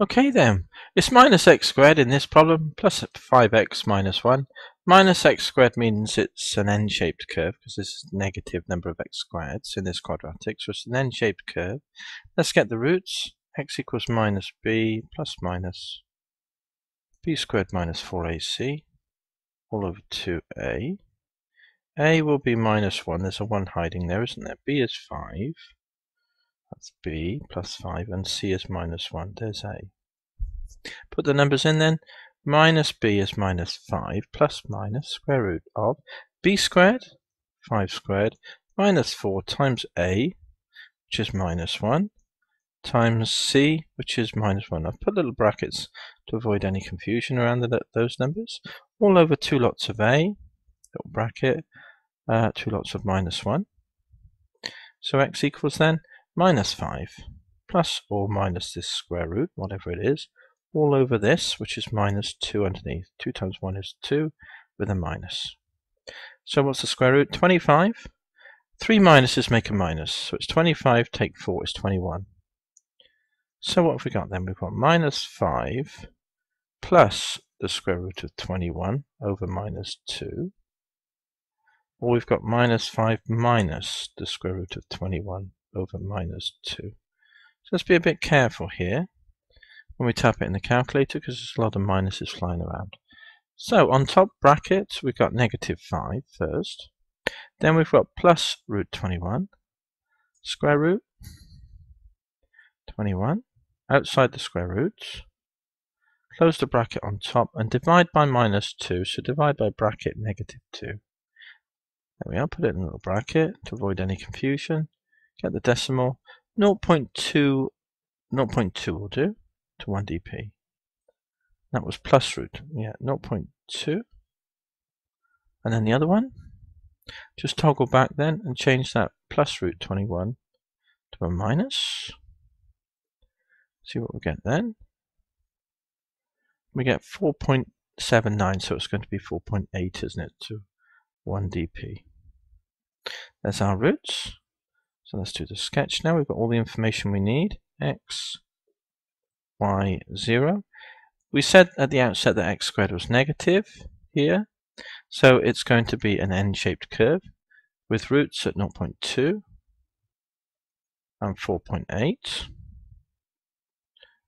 Okay then, it's minus x squared in this problem, plus 5x minus 1. Minus x squared means it's an n-shaped curve, because this is negative number of x squareds in this quadratic, so it's an n-shaped curve. Let's get the roots. x equals minus b plus minus b squared minus 4ac all over 2a. a will be minus 1, there's a 1 hiding there, isn't there? b is 5. That's b plus 5 and c is minus 1. There's a. Put the numbers in then. Minus b is minus 5 plus minus square root of b squared, 5 squared, minus 4 times a, which is minus 1, times c, which is minus 1. I've put little brackets to avoid any confusion around the, those numbers. All over 2 lots of a, little bracket, uh, 2 lots of minus 1. So x equals then minus 5 plus or minus this square root, whatever it is, all over this, which is minus 2 underneath. 2 times 1 is 2 with a minus. So what's the square root? 25. 3 minuses make a minus, so it's 25 take 4 is 21. So what have we got then? We've got minus 5 plus the square root of 21 over minus 2. Or we've got minus 5 minus the square root of 21 over minus 2. So let's be a bit careful here when we tap it in the calculator because there's a lot of minuses flying around. So on top bracket we've got negative 5 first. Then we've got plus root 21, square root 21, outside the square roots, close the bracket on top and divide by minus 2, so divide by bracket negative 2. There we are, put it in a little bracket to avoid any confusion. Get the decimal. 0.2, 0.2 will do to 1 dp. That was plus root. Yeah, 0.2. And then the other one. Just toggle back then and change that plus root 21 to a minus. See what we get then. We get 4.79, so it's going to be 4.8, isn't it, to 1 dp. There's our roots. So let's do the sketch now. We've got all the information we need. X, Y, 0. We said at the outset that x squared was negative here. So it's going to be an n-shaped curve with roots at 0.2 and 4.8.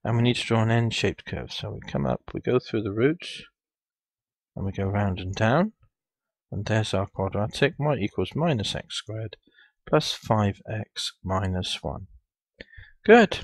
And we need to draw an n-shaped curve. So we come up, we go through the roots, and we go round and down. And there's our quadratic, y equals minus x squared plus 5x minus 1. Good.